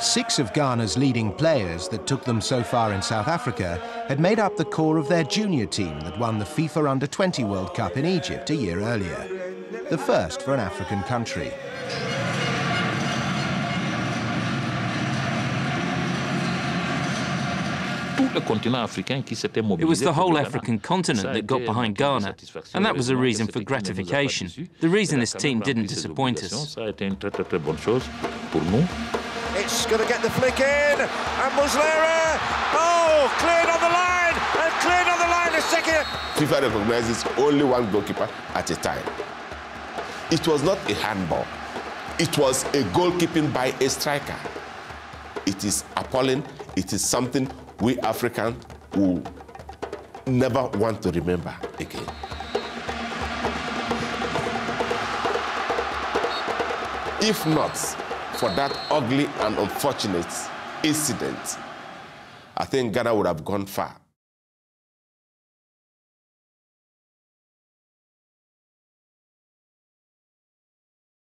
Six of Ghana's leading players that took them so far in South Africa had made up the core of their junior team that won the FIFA Under-20 World Cup in Egypt a year earlier. The first for an African country. It was the whole African continent that got behind Ghana, and that was a reason for gratification. The reason this team didn't disappoint us. It's going to get the flick in, and Muslera, oh, cleared on the line, and cleared on the line a second. FIFA recognizes only one goalkeeper at a time. It was not a handball. It was a goalkeeping by a striker. It is appalling. It is something we Africans will never want to remember again. If not for that ugly and unfortunate incident, I think Ghana would have gone far.